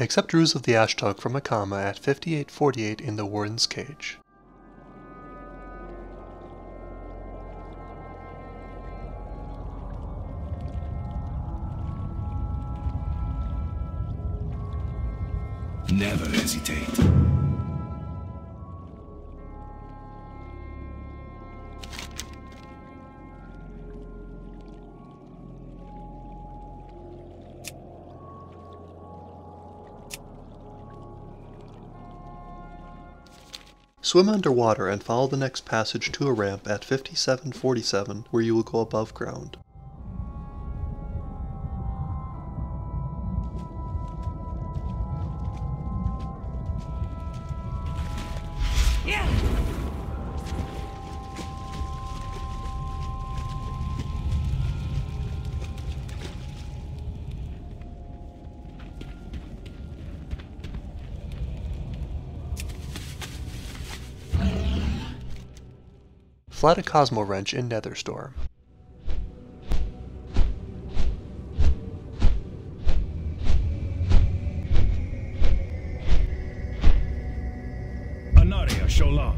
Accept Ruse of the Ashtongue from Akama at 5848 in the Warden's Cage. Never hesitate. Swim underwater and follow the next passage to a ramp at 5747 where you will go above ground. Flat a Cosmowrench in Netherstorm. Anaria Shola.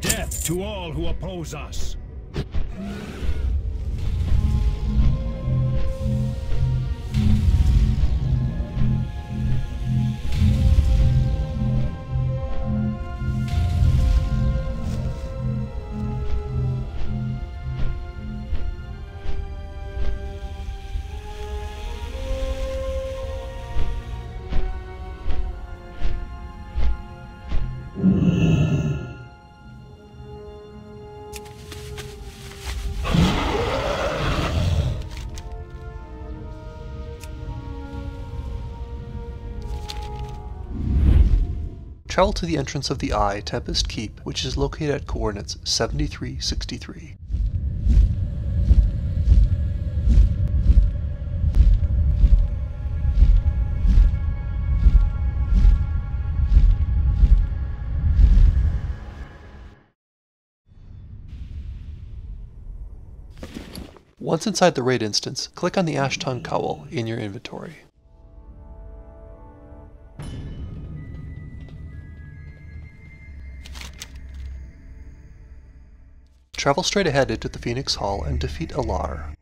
Death to all who oppose us. Travel to the entrance of the Eye, Tempest Keep, which is located at coordinates 7363. Once inside the raid instance, click on the Ashtongue Cowl in your inventory. Travel straight ahead into the Phoenix Hall and defeat Al'ar.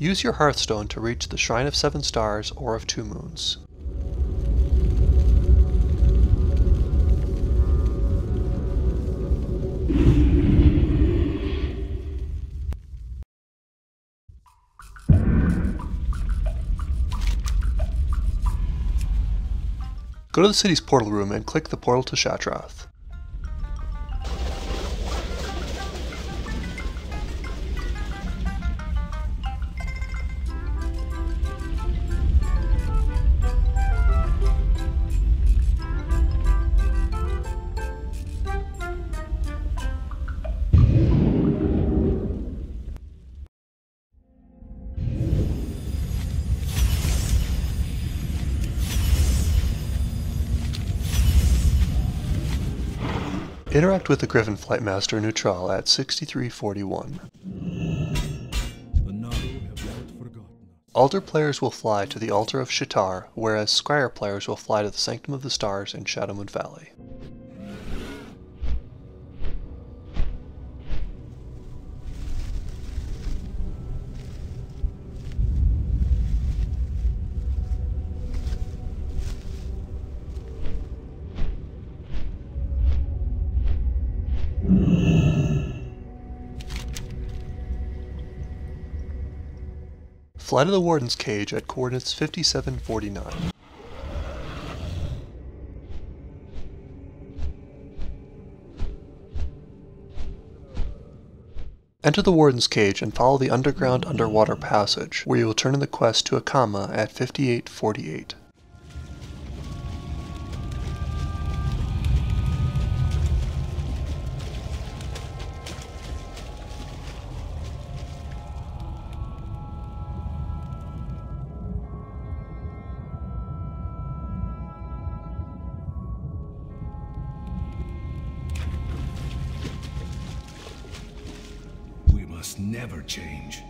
Use your Hearthstone to reach the Shrine of Seven Stars or of Two Moons. Go to the city's portal room and click the portal to Shattrath. Interact with the Griffin Flight Master Neutral at 6341. The Naaru have not forgotten. Aldor players will fly to the Altar of Sha'tar, whereas Scryer players will fly to the Sanctum of the Stars in Shadowmoon Valley. Fly to the Warden's Cage at coordinates 5749. Enter the Warden's Cage and follow the underground underwater passage, where you will turn in the quest to Akama at 5848. Never change.